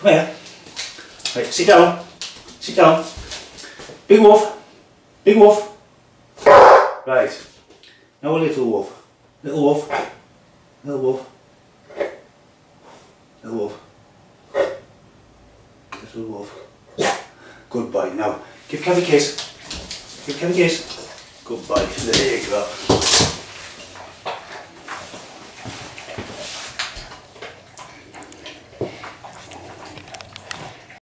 Come here. Right, sit down. Sit down. Big wolf. Big wolf. Right. Now a little wolf. Little wolf. Little wolf. Little wolf. Little wolf. Good boy. Now, give Kevin a kiss. Give Kevin a kiss. Good boy. There you go.